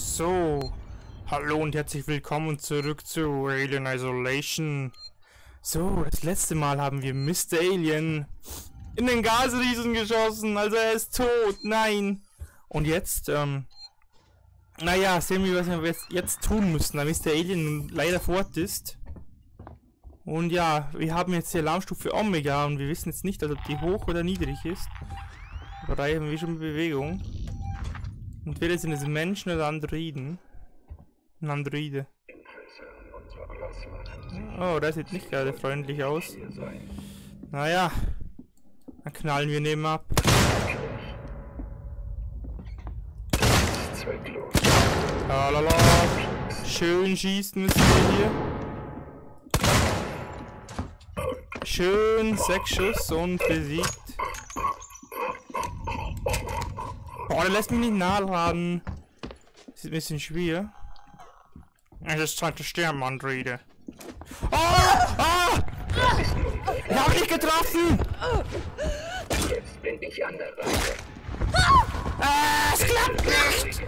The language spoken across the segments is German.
So, hallo und herzlich willkommen zurück zu Alien Isolation. So, das letzte Mal haben wir Mr. Alien in den Gasriesen geschossen, also er ist tot, nein. Und jetzt, ähm, naja, sehen wir, was wir jetzt, tun müssen, da Mr. Alien leider fort ist. Und ja, wir haben jetzt die Alarmstufe Omega und wir wissen jetzt nicht, ob die hoch oder niedrig ist. Aber da haben wir schon Bewegung. Und wer sind es Menschen oder Androiden? Ein Androide. Oh, der sieht nicht gerade freundlich aus. Naja. Dann knallen wir neben ab. Lalala. Schön schießen müssen wir hier. Schön, sechs Schuss und besiegt. Boah, der lässt mich nicht nachladen. Ist ein bisschen schwer. Es ist Zeit zu sterben, Androide. Oh! Oh! Ich hab dich getroffen! Jetzt bin ich an der Reihe. Ah, es klappt nicht!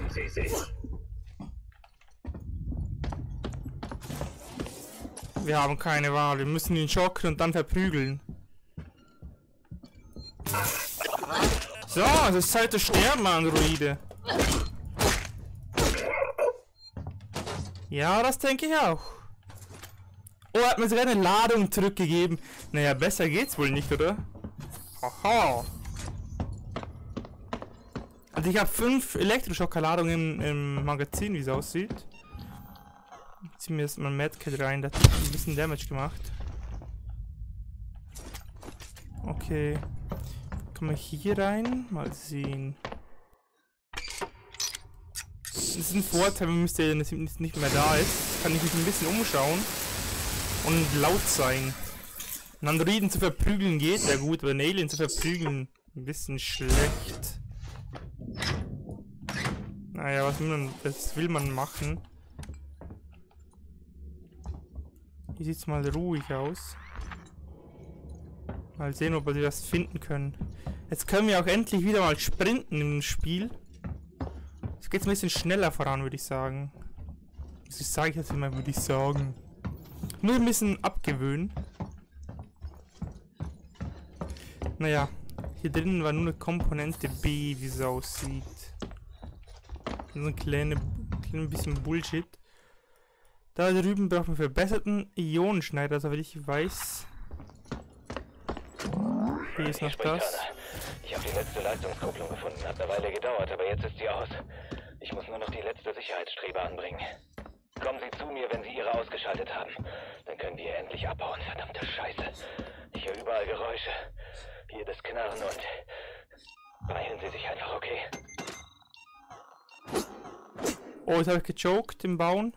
Wir haben keine Wahl. Wir müssen ihn schocken und dann verprügeln. So, es ist Zeit zu sterben, Androide. Ja, das denke ich auch. Oh, er hat mir sogar eine Ladung zurückgegeben. Naja, besser geht's wohl nicht, oder? Haha. Also ich habe fünf Elektroschocker-Ladungen im, im Magazin, wie es aussieht. Zieh mir jetzt mal Medkit rein, das hat ein bisschen Damage gemacht. Okay. Kommen wir hier rein? Mal sehen. Das ist ein Vorteil, wenn Mr. nicht mehr da ist. Kann ich mich ein bisschen umschauen. Und laut sein. Einen Androiden zu verprügeln geht ja gut, aber einen Alien zu verprügeln ein bisschen schlecht. Naja, was will man, was will man machen? Hier sieht's mal ruhig aus. Mal sehen, ob wir das finden können. Jetzt können wir auch endlich wieder mal sprinten im Spiel. Jetzt geht's ein bisschen schneller voran, würde ich sagen. Das sage ich jetzt immer, würde ich sagen. Nur ein bisschen abgewöhnen. Naja, hier drinnen war nur eine Komponente B, wie es aussieht. So ein kleine, klein bisschen Bullshit. Da drüben braucht man verbesserten Ionenschneider, soweit ich weiß. Hier ist noch das. Ich habe die letzte Leistungskupplung gefunden. Hat eine Weile gedauert, aber jetzt ist sie aus. Ich muss nur noch die letzte Sicherheitsstrebe anbringen. Kommen Sie zu mir, wenn Sie Ihre ausgeschaltet haben. Dann können wir endlich abhauen. Verdammte Scheiße. Ich höre überall Geräusche. Jedes Knarren und... Beeilen Sie sich einfach, okay? Oh, jetzt habe ich gechoked im Bauen.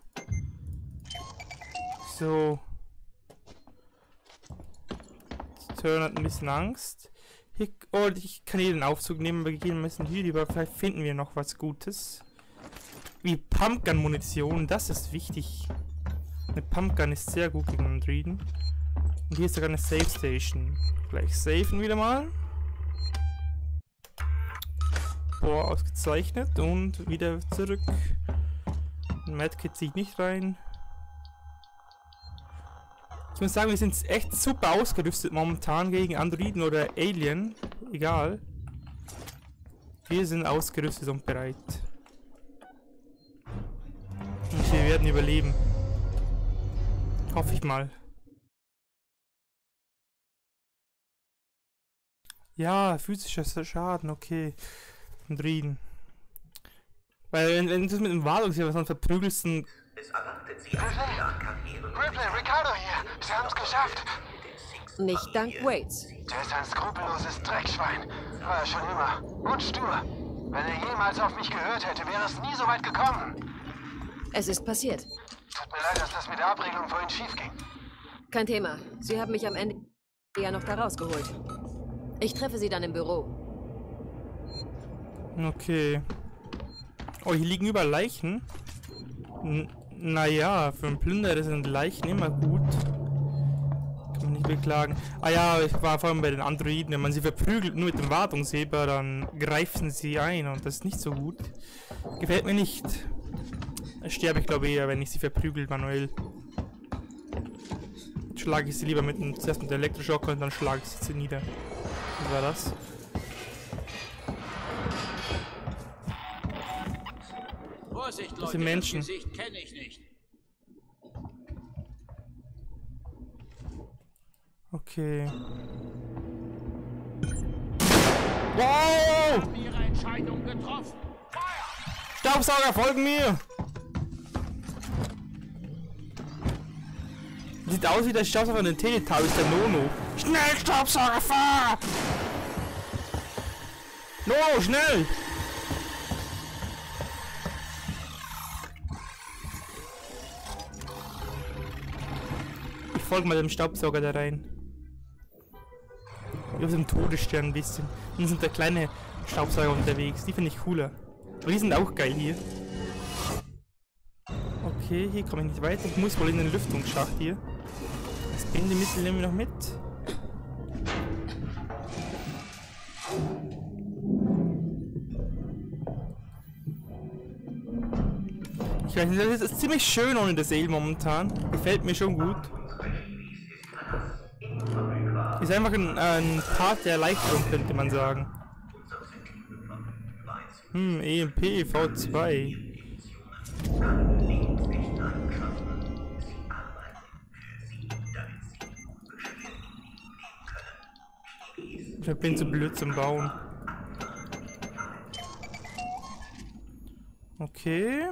So. Das Turn hat ein bisschen Angst. Hier, oh, ich kann hier den Aufzug nehmen, aber wir gehen ein bisschen hier lieber. Vielleicht finden wir noch was Gutes. Wie Pumpgun-Munition, das ist wichtig. Eine Pumpgun ist sehr gut gegen Androiden. Und hier ist sogar eine Safe Station. Gleich safen wieder mal. Boah, ausgezeichnet. Und wieder zurück. Ein Medkit ziehe ich nicht rein. Ich muss sagen, wir sind echt super ausgerüstet momentan gegen Androiden oder Alien. Egal. Wir sind ausgerüstet und bereit. Und wir werden überleben. Hoffe ich mal. Ja, physischer Schaden, okay. Androiden. Weil wenn, wenn du das mit dem Wartungsjäger sonst verprügelst, dann Es erwartet Sie ein Plan Ihren Ripley, Ricardo hier. Sie haben es geschafft. Nicht dank Waits. Der ist ein skrupelloses Dreckschwein. War er schon immer. Und stur. Wenn er jemals auf mich gehört hätte, wäre es nie so weit gekommen. Es ist passiert. Tut mir leid, dass das mit der Abregelung vorhin schief ging. Kein Thema. Sie haben mich am Ende ja noch da rausgeholt. Ich treffe Sie dann im Büro. Okay. Oh, hier liegen überall Leichen. Naja, für einen Plünderer sind Leichen immer gut. Kann man nicht beklagen. Ah ja, ich war vor allem bei den Androiden. Wenn man sie verprügelt nur mit dem Wartungsheber, dann greifen sie ein und das ist nicht so gut. Gefällt mir nicht. Dann sterbe ich glaube eher, wenn ich sie verprügelt manuell. Schlage ich sie lieber mit dem, zuerst mit der Elektroschocker und dann schlage ich sie nieder. Was war das? Vorsicht, Das Leute, sind Menschen. das Gesicht kenne ich nicht. Okay. Wow! Ihre Entscheidung getroffen. Staubsauger, folgen mir! Sieht aus wie der Staubsauger von den Teletubbies, der Nono. Schnell, Staubsauger, fahr! Nono, schnell! Folge mal dem Staubsauger da rein. Auf dem Todesstern ein bisschen. Dann sind da kleine Staubsauger unterwegs. Die finde ich cooler. Aber die sind auch geil hier. Okay, hier komme ich nicht weiter. Ich muss wohl in den Lüftungsschacht hier. Das Bindemittel nehmen wir noch mit. Ich weiß nicht, das ist ziemlich schön ohne das Ale momentan. Gefällt mir schon gut. Ist einfach ein, ein Part der Erleichterung, könnte man sagen. Hm, EMP, V2. Ich bin zu blöd zum Bauen. Okay.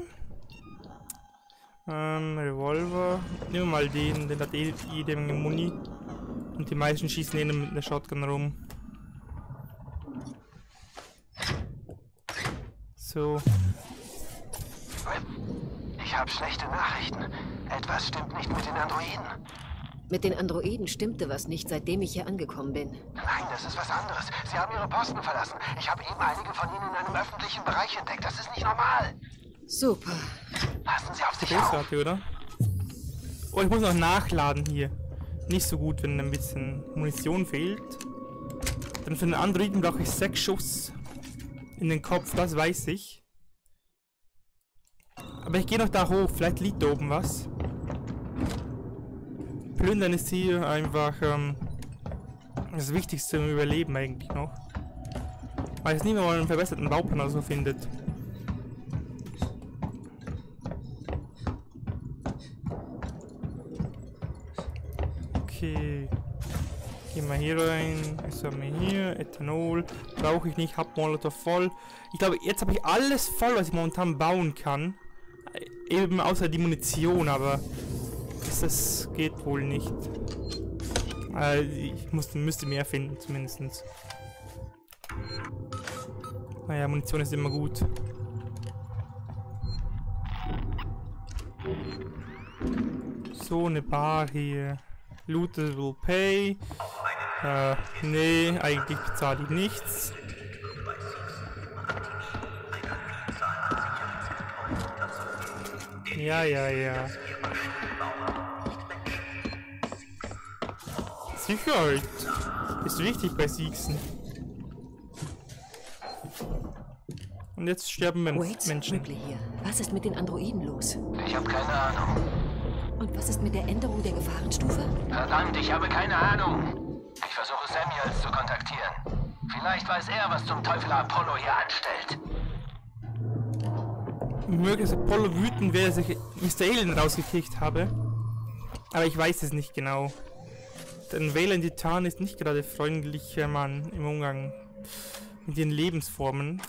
Ähm, Revolver. Nehmen wir mal den, den hat eh jede Menge Muni. Und die meisten schießen eh mit der Shotgun rum. So. Ich habe schlechte Nachrichten. Etwas stimmt nicht mit den Androiden. Mit den Androiden stimmte was nicht, seitdem ich hier angekommen bin. Nein, das ist was anderes. Sie haben ihre Posten verlassen. Ich habe eben einige von ihnen in einem öffentlichen Bereich entdeckt. Das ist nicht normal. Super. Passen Sie auf sich auf. Großartig, oder? Oh, ich muss noch nachladen hier. Nicht so gut, wenn ein bisschen Munition fehlt. Dann für den Androiden brauche ich sechs Schuss in den Kopf, das weiß ich. Aber ich gehe noch da hoch, vielleicht liegt da oben was. Plündern ist hier einfach ähm, das Wichtigste im Überleben eigentlich noch. Weil es niemand mal einen verbesserten Bauplan oder so findet. Okay. Gehen wir hier rein. Was haben wir hier? Ethanol. Brauche ich nicht. Hab Molotov voll. Ich glaube, jetzt habe ich alles voll, was ich momentan bauen kann. Äh, Eben außer die Munition, aber das, geht wohl nicht. Äh, ich musste, müsste mehr finden, zumindest. Naja, Munition ist immer gut. So, eine Bar hier. Looted will pay. Äh, nee, eigentlich bezahle ich nichts. Ja, ja, ja. Sicherheit ist wichtig bei Siegsen. Und jetzt sterben Men Wait, Menschen. Ripley hier. Was ist mit den Androiden los? Ich habe keine Ahnung. Und was ist mit der Änderung der Gefahrenstufe? Verdammt, ich habe keine Ahnung. Ich versuche Samuels zu kontaktieren. Vielleicht weiß er, was zum Teufel Apollo hier anstellt. Möge es Apollo wütend, wer sich Mr. Alien rausgekickt habe. Aber ich weiß es nicht genau. Denn Wayland Titan ist nicht gerade freundlicher Mann im Umgang mit den Lebensformen.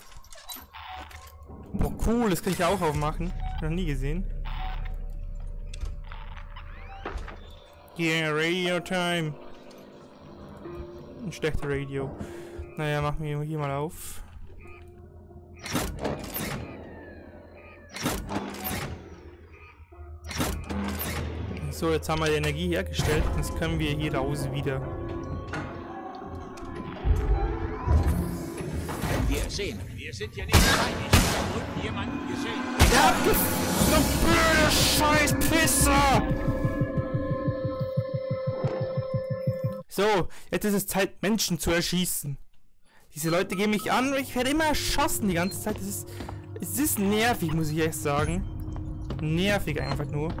Boah, cool, das kann ich auch aufmachen. Noch nie gesehen. Yeah, Radio Time. Ein schlechter Radio. Naja, machen wir hier mal auf. So, jetzt haben wir die Energie hergestellt. Jetzt können wir hier raus wieder. Wir sehen, wir sind ja nicht habe da unten jemanden gesehen. Hat so blöde Scheißpisser! So, jetzt ist es Zeit, Menschen zu erschießen. Diese Leute gehen mich an und ich werde immer erschossen die ganze Zeit. Es ist, es ist nervig, muss ich echt sagen. Nervig einfach nur.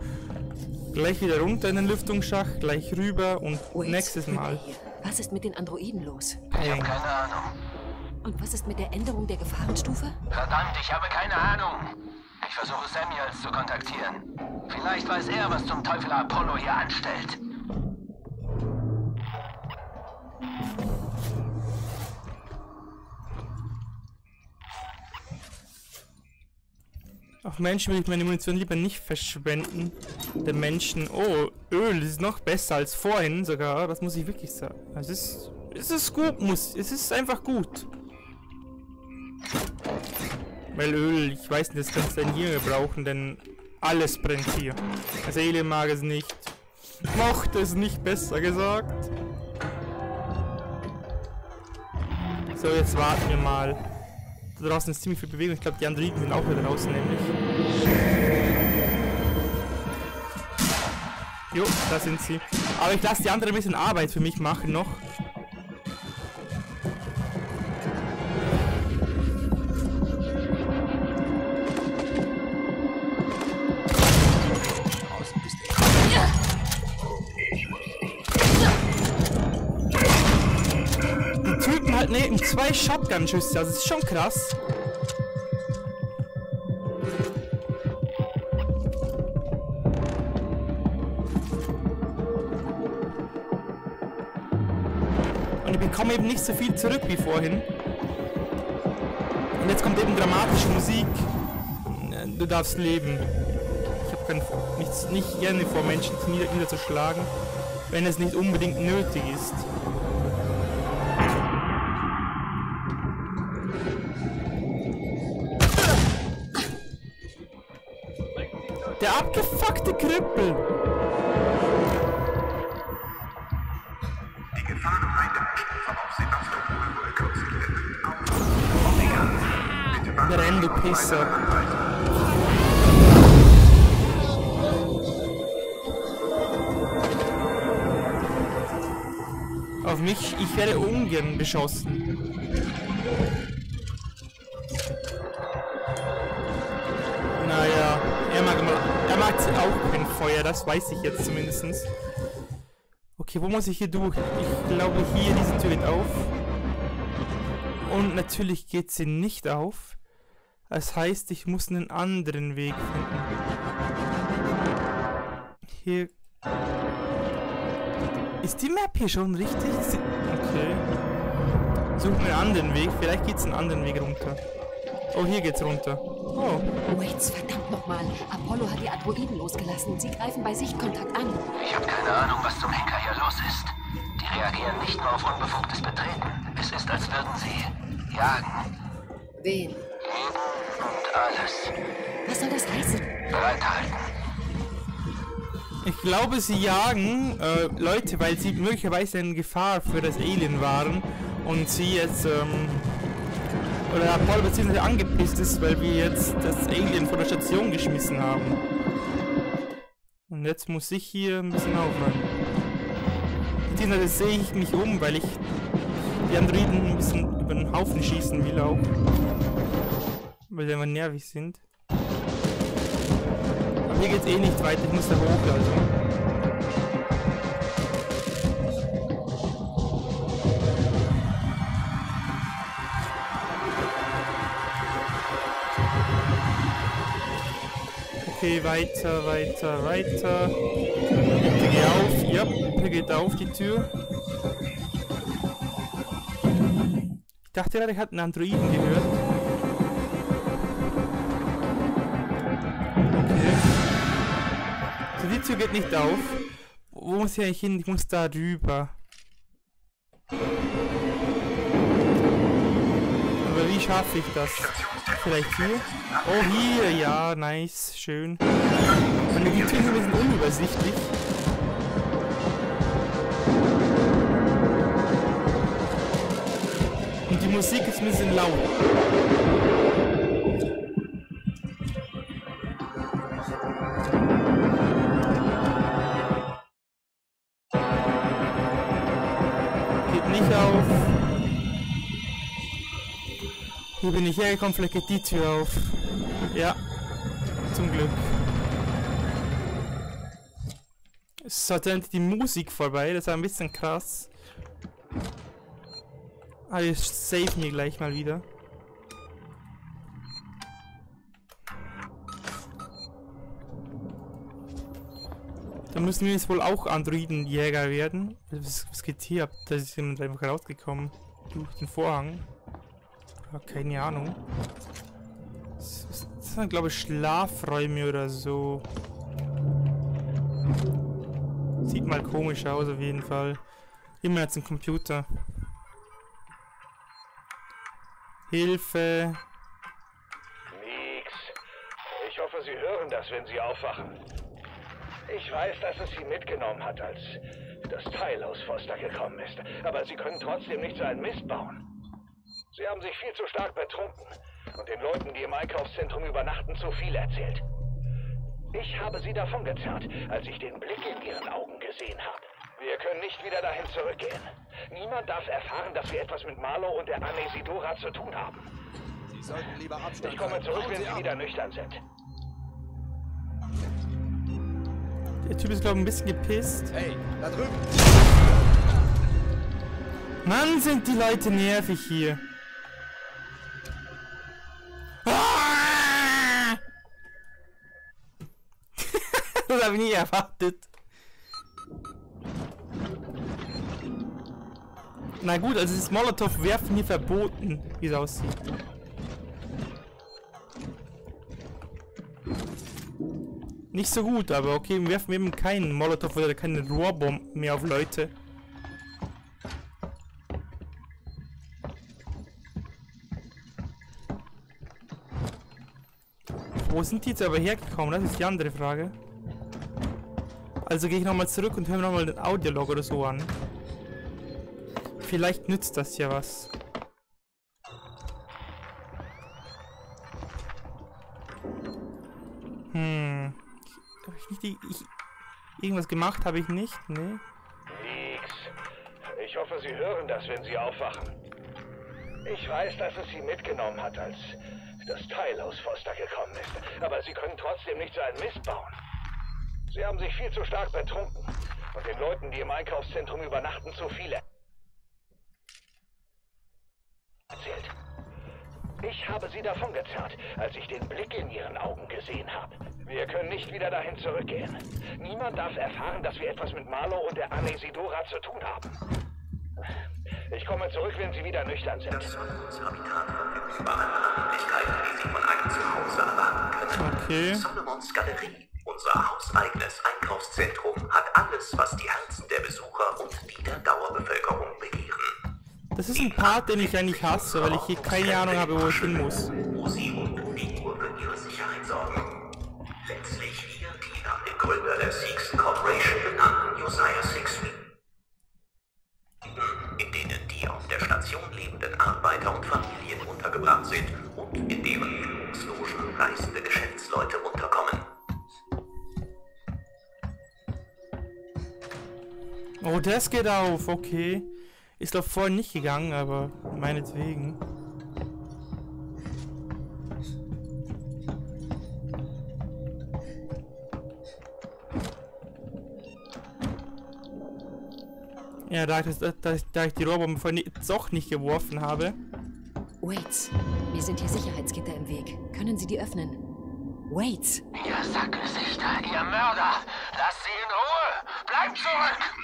Gleich wieder runter in den Lüftungsschacht, gleich rüber und Wait, nächstes Mal. Was ist mit den Androiden los? Ich habe keine Ahnung. Und was ist mit der Änderung der Gefahrenstufe? Verdammt, ich habe keine Ahnung. Ich versuche Samuels zu kontaktieren. Vielleicht weiß er, was zum Teufel Apollo hier anstellt. Auf Menschen will ich meine Munition lieber nicht verschwenden. Der Menschen. Oh, Öl ist noch besser als vorhin sogar. Das muss ich wirklich sagen. Es ist. Es ist gut, muss. Es ist einfach gut. Weil Öl, ich weiß nicht, das kannst du dann hier brauchen, denn alles brennt hier. Also Alien mag es nicht. Mochte es nicht, besser gesagt. So, jetzt warten wir mal. Da draußen ist ziemlich viel Bewegung. Ich glaube, die Androiden sind auch wieder draußen, nämlich. Jo, da sind sie. Aber ich lasse die anderen ein bisschen Arbeit für mich machen noch. Halt neben zwei Shotgun-Schüsse, also das ist schon krass. Und ich bekomme eben nicht so viel zurück wie vorhin. Und jetzt kommt eben dramatische Musik. Du darfst leben. Ich habe nichts, nicht gerne vor, Menschen nieder, niederzuschlagen, wenn es nicht unbedingt nötig ist. Renn, du Pisser. Auf mich, ich werde ungern beschossen. Naja, er mag, er mag auch kein Feuer, das weiß ich jetzt zumindestens. Okay, wo muss ich hier durch? Ich glaube hier, diese Tür geht auf. Und natürlich geht sie nicht auf. Das heißt, ich muss einen anderen Weg finden. Hier... Ist die Map hier schon richtig? Okay. Suchen einen anderen Weg. Vielleicht geht's einen anderen Weg runter. Oh, hier geht's runter. Oh, Waits, verdammt nochmal. Apollo hat die Androiden losgelassen. Sie greifen bei Sichtkontakt an. Ich habe keine Ahnung, was zum Henker hier los ist. Die reagieren nicht nur auf unbefugtes Betreten. Es ist, als würden sie jagen. Wen? Jeden und alles. Was soll das heißen? Bereithalten. Ich glaube, sie jagen äh, Leute, weil sie möglicherweise in Gefahr für das Alien waren und sie jetzt, ähm, oder Apollo beziehungsweise angepisst ist, weil wir jetzt das Alien von der Station geschmissen haben. Und jetzt muss ich hier ein bisschen aufräumen. Beziehungsweise sehe ich mich um, weil ich die Androiden ein bisschen über den Haufen schießen will auch. Weil die immer nervig sind. Aber hier geht's eh nicht weiter, ich muss da hoch, also. Okay, weiter, weiter, weiter. Bitte geh auf. Ja, hier geht auf die Tür. Ich dachte gerade, ich hatte einen Androiden gehört. Okay. So, die Tür geht nicht auf. Wo muss ich eigentlich hin? Ich muss da rüber. Aber wie schaffe ich das? Vielleicht hier? Oh, hier, ja, nice, schön. Meine Türen sind unübersichtlich. Und die Musik ist ein bisschen laut. Hier bin ich hergekommen, vielleicht geht die Tür auf. Ja, zum Glück. Es halt endlich die Musik vorbei, das war ein bisschen krass. Ah, wir safen hier gleich mal wieder. Da müssen wir jetzt wohl auch Androidenjäger werden. Was, was geht hier ab? Da ist jemand einfach rausgekommen. Durch den Vorhang. Keine Ahnung. Das sind, glaube ich, Schlafräume oder so. Sieht mal komisch aus auf jeden Fall. Immer jetzt ein Computer. Hilfe. Nix. Ich hoffe, Sie hören das, wenn Sie aufwachen. Ich weiß, dass es Sie mitgenommen hat, als das Teil aus Foster gekommen ist. Aber Sie können trotzdem nicht so einen Mist bauen. Sie haben sich viel zu stark betrunken und den Leuten, die im Einkaufszentrum übernachten, zu viel erzählt. Ich habe Sie davongezerrt, als ich den Blick in Ihren Augen gesehen habe. Wir können nicht wieder dahin zurückgehen. Niemand darf erfahren, dass wir etwas mit Marlow und der Anesidora zu tun haben. Sie sollten lieber Abstand Ich komme zurück, wenn Sie Sie wieder nüchtern sind. Der Typ ist, glaube ich, ein bisschen gepisst. Hey, da drüben. Mann, sind die Leute nervig hier. Das habe ich nie erwartet. Na gut, also das Molotow werfen hier verboten, wie es aussieht. Nicht so gut, aber okay, wir werfen eben keinen Molotow oder keine Rohrbomben mehr auf Leute. Wo sind die jetzt aber hergekommen? Das ist die andere Frage. Also gehe ich nochmal zurück und höre mir nochmal den Audiolog oder so an. Vielleicht nützt das ja was. Hm. Hab ich nicht die, ich, irgendwas gemacht habe ich nicht, ne? Nix. Ich hoffe, Sie hören das, wenn Sie aufwachen. Ich weiß, dass es Sie mitgenommen hat, als das Teil aus Foster gekommen ist. Aber Sie können trotzdem nicht so einen Mist bauen. Sie haben sich viel zu stark betrunken und den Leuten, die im Einkaufszentrum übernachten, zu viele erzählt. Ich habe Sie davongezerrt, als ich den Blick in Ihren Augen gesehen habe. Wir können nicht wieder dahin zurückgehen. Niemand darf erfahren, dass wir etwas mit Marlow und der Anesidora zu tun haben. Ich komme zurück, wenn Sie wieder nüchtern sind. Das Solomons-Habitat verfügt über alle Annehmlichkeiten, die Sie von einem Zuhause erwarten können. Okay. Solomons Galerie, unser hauseigenes Einkaufszentrum, hat alles, was die Herzen der Besucher und die der Dauerbevölkerung begehren. Das ist ein Part, den ich eigentlich hasse, weil ich hier keine Ahnung habe, wo ich hin muss. Wo Sie unbedingt nur für Ihre Sicherheit sorgen. Letztlich hier die nach dem Gründer der Sixth Corporation benannten Josiah Sixth in denen die auf der Station lebenden Arbeiter und Familien untergebracht sind und in deren Führungslogen reisende Geschäftsleute unterkommen. Oh, das geht auf, okay. Ist glaube vorhin nicht gegangen, aber meinetwegen. Ja, da ich, da, da ich die Rohrbombe vorhin doch nicht geworfen habe. Waits, mir sind hier Sicherheitsgitter im Weg. Können Sie die öffnen? Waits, Ihr Sackgesichter, ihr Mörder! Lasst sie in Ruhe! Bleibt zurück!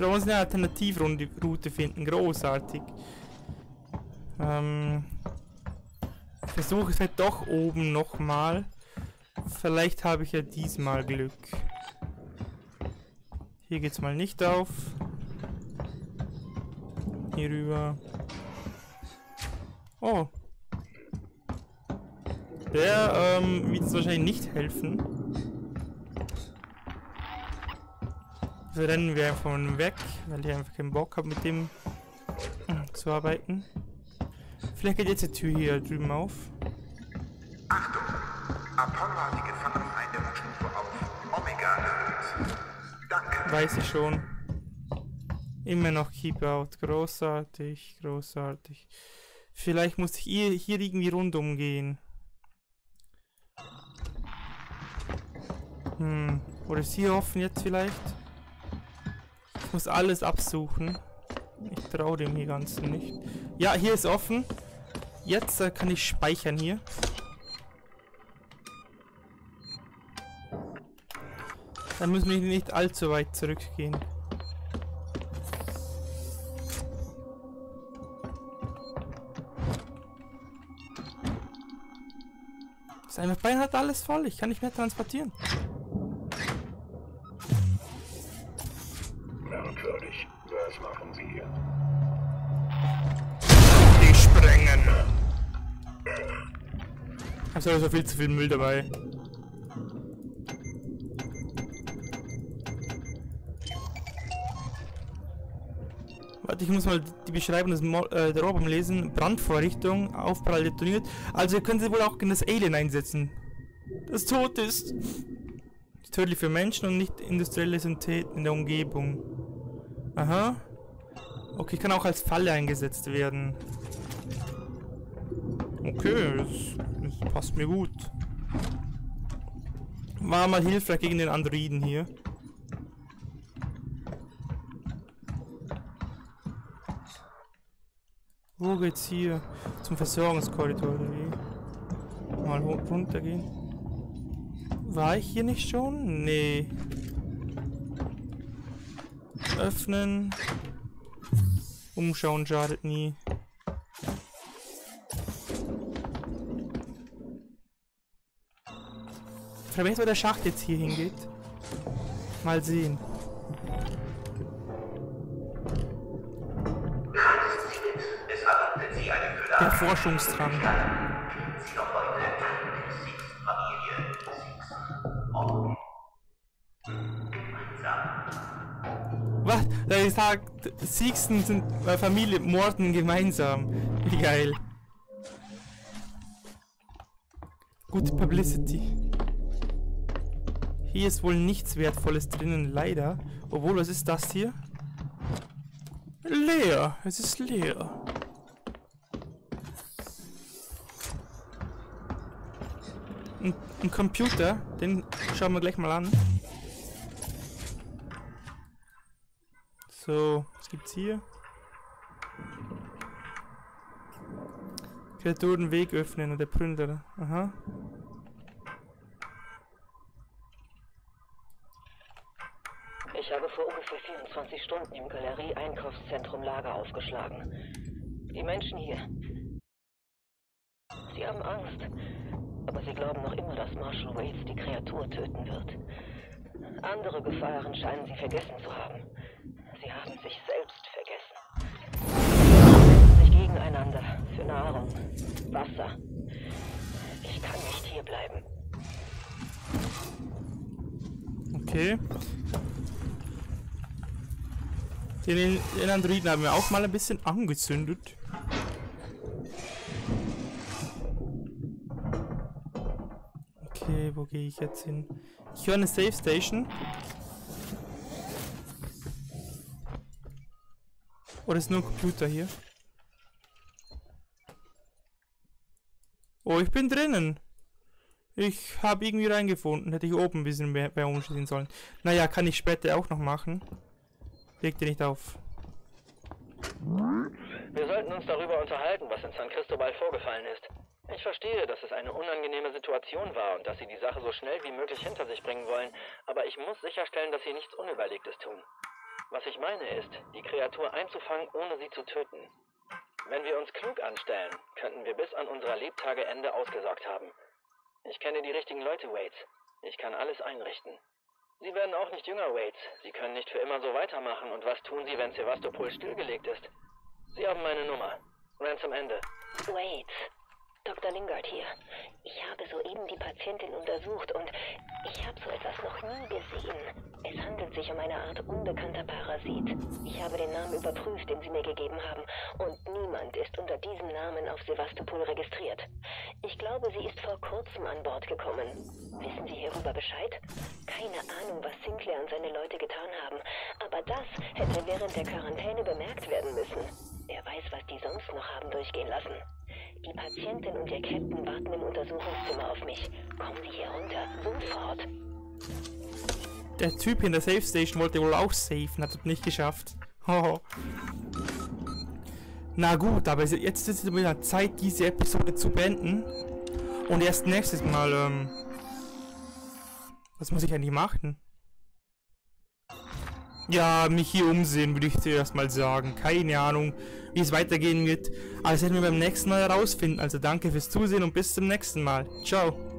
Wir müssen eine Alternativroute finden. Großartig. Ähm, versuche es halt doch oben nochmal. Vielleicht habe ich ja diesmal Glück. Hier geht's mal nicht auf. Hier rüber. Oh. Der ähm, wird uns wahrscheinlich nicht helfen. Rennen wir einfach von weg, weil ich einfach keinen Bock habe mit dem zu arbeiten. Vielleicht geht jetzt die Tür hier drüben auf. Apollo hat die Gefahreneindämmungsstufe auf Omega erhöht. Danke. Weiß ich schon. Immer noch Keep Out. Großartig, großartig. Vielleicht muss ich hier, hier irgendwie rundum gehen. Hm. Oder ist hier offen jetzt vielleicht? Ich muss alles absuchen. Ich traue dem hier Ganzen nicht. Ja, hier ist offen. Jetzt äh, kann ich speichern hier. Dann müssen wir nicht allzu weit zurückgehen. Das ist einfach beinahe alles voll. Ich kann nicht mehr transportieren. Ich habe so viel zu viel Müll dabei. Warte, ich muss mal die Beschreibung des Mo äh, der Oben lesen. Brandvorrichtung, Aufprall detoniert. Also ihr könnt sie wohl auch in das Alien einsetzen. Das tot ist. Ist tödlich für Menschen und nicht industrielle Syntheten in der Umgebung. Aha. Okay, kann auch als Falle eingesetzt werden. Okay, das passt mir gut. War mal hilfreich gegen den Androiden hier. Wo geht's hier? Zum Versorgungskorridor oder wie? Mal runtergehen. War ich hier nicht schon? Nee. Öffnen. Umschauen schadet nie. Ich mich, wo der Schacht jetzt hier hingeht. Mal sehen. Der gemeinsam. Was? Der gesagt, Siegsten sind äh, Familie Morden gemeinsam. Wie geil. Gute Publicity. Hier ist wohl nichts Wertvolles drinnen, leider. Obwohl, was ist das hier? Leer. Es ist leer. Ein, ein Computer, den schauen wir gleich mal an. So, was gibt's hier? Kreaturen Weg öffnen oder Plünder. Aha. Ich habe vor ungefähr 24 Stunden im Galerie-Einkaufszentrum Lager aufgeschlagen. Die Menschen hier. Sie haben Angst. Aber sie glauben noch immer, dass Marshall Waits die Kreatur töten wird. Andere Gefahren scheinen sie vergessen zu haben. Sie haben sich selbst vergessen. Sich gegeneinander für Nahrung, Wasser. Ich kann nicht hierbleiben. Okay. Den, den Androiden haben wir auch mal ein bisschen angezündet. Okay, wo gehe ich jetzt hin? Ich höre eine Safe Station. Oder ist nur ein Computer hier? Oh, ich bin drinnen. Ich habe irgendwie reingefunden. Hätte ich oben ein bisschen mehr, mehr umstehen sollen. Naja, kann ich später auch noch machen. Legt ihr nicht auf. Wir sollten uns darüber unterhalten, was in San Cristobal vorgefallen ist. Ich verstehe, dass es eine unangenehme Situation war und dass Sie die Sache so schnell wie möglich hinter sich bringen wollen, aber ich muss sicherstellen, dass Sie nichts Unüberlegtes tun. Was ich meine ist, die Kreatur einzufangen, ohne sie zu töten. Wenn wir uns klug anstellen, könnten wir bis an unserer Lebtageende ausgesorgt haben. Ich kenne die richtigen Leute, Waits. Ich kann alles einrichten. Sie werden auch nicht jünger, Waits. Sie können nicht für immer so weitermachen. Und was tun Sie, wenn Sevastopol stillgelegt ist? Sie haben meine Nummer. Ransom Ende. Wait. Dr. Lingard hier. Ich habe soeben die Patientin untersucht und ich habe so etwas noch nie gesehen. Es handelt sich um eine Art unbekannter Parasit. Ich habe den Namen überprüft, den Sie mir gegeben haben, und niemand ist unter diesem Namen auf Sevastopol registriert. Ich glaube, sie ist vor kurzem an Bord gekommen. Wissen Sie hierüber Bescheid? Keine Ahnung, was Sinclair und seine Leute getan haben, aber das hätte während der Quarantäne bemerkt werden müssen. Wer weiß, was die sonst noch haben durchgehen lassen. Die Patientin und ihr Captain warten im Untersuchungszimmer auf mich. Kommen Sie hier runter, sofort. Der Typ in der Safe Station wollte wohl auch safen, hat es nicht geschafft. Hoho. Na gut, aber jetzt ist es wieder Zeit, diese Episode zu beenden. Und erst nächstes Mal, ähm... Was muss ich eigentlich machen? Ja, mich hier umsehen, würde ich zuerst mal sagen. Keine Ahnung, wie es weitergehen wird. Aber das werden wir beim nächsten Mal herausfinden. Also danke fürs Zusehen und bis zum nächsten Mal. Ciao.